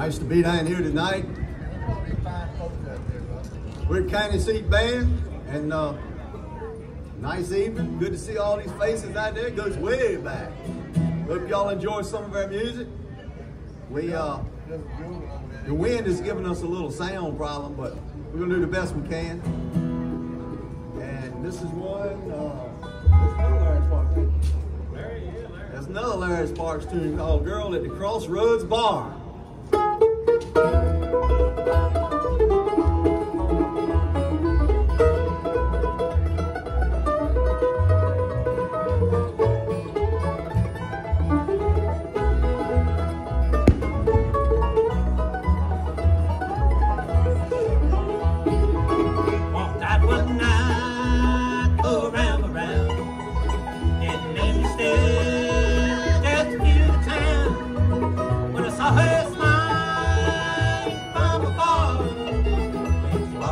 Nice to be down here tonight. We're County Seat Band, and uh, nice evening. Good to see all these faces out there. It goes way back. Hope y'all enjoy some of our music. We uh, the wind is giving us a little sound problem, but we're gonna do the best we can. And this is one. Uh, there's another Larry Sparks tune called "Girl at the Crossroads Bar."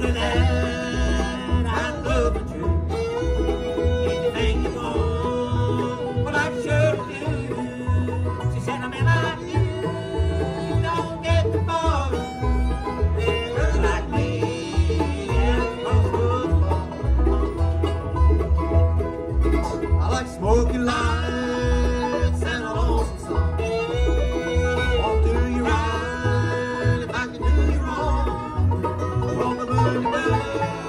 I Thank you.